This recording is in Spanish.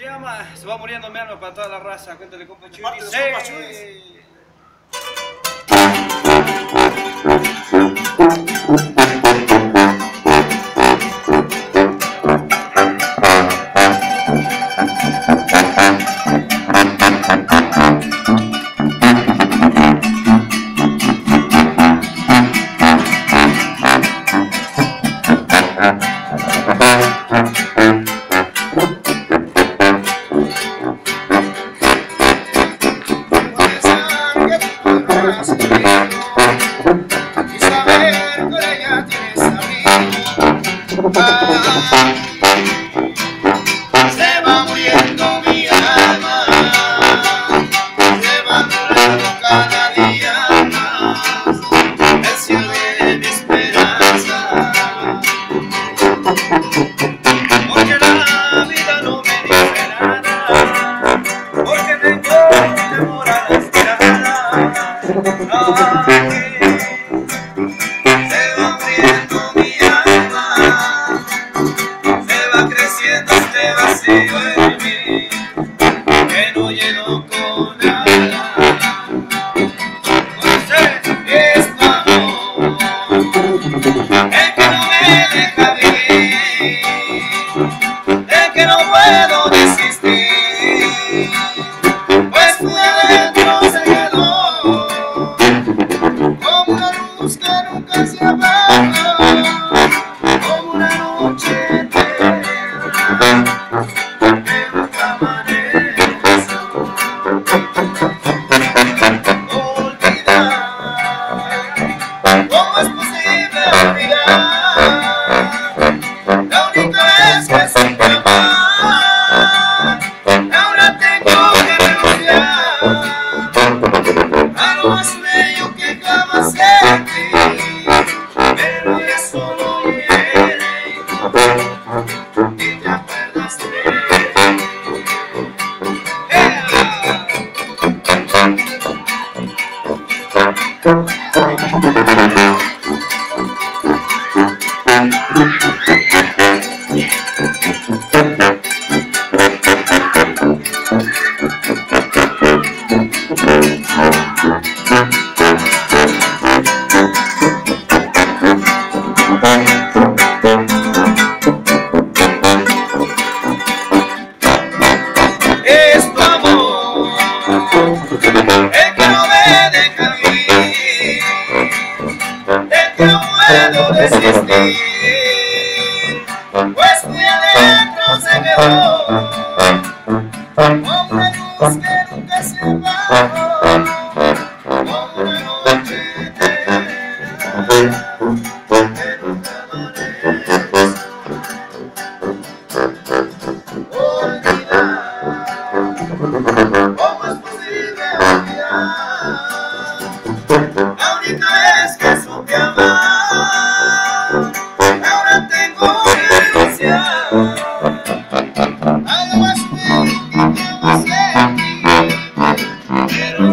Se llama, se va muriendo mi alma para toda la raza. Cuéntale, compa Chuy. Se va muriendo mi alma, se va muriendo cada día más, el cielo de mi esperanza. puedo Bye. Pues resistir, pues muy adentro se quedó, hombre luz que nunca se.